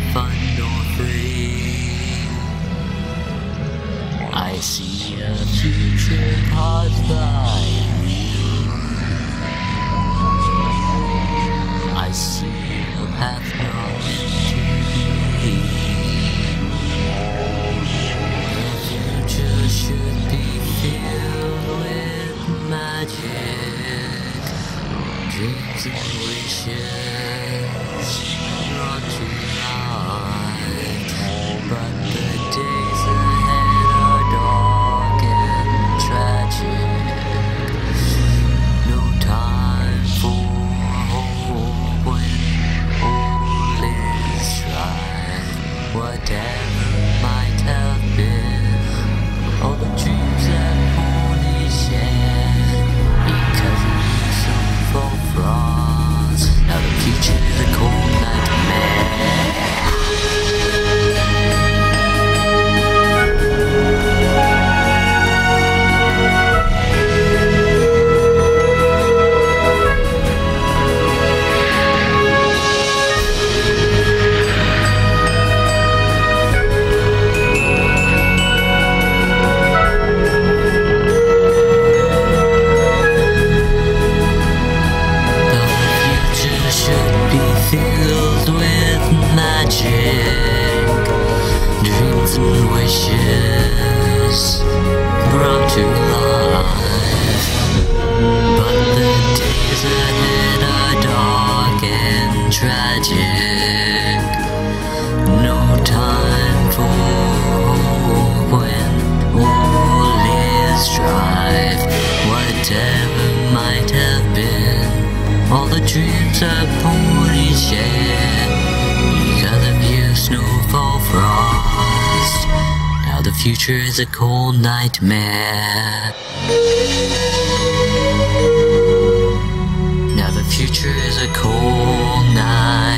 neither fun nor free. I see a future caused by me. I see a path known to be. The future should be filled with magic, dreams and wishes. Strife. But the days ahead are dark and tragic. No time for when all is strife. Whatever might have been, all the dreams are poorly shared. Because of you, Snowfall Frost future is a cold nightmare. Now the future is a cold nightmare.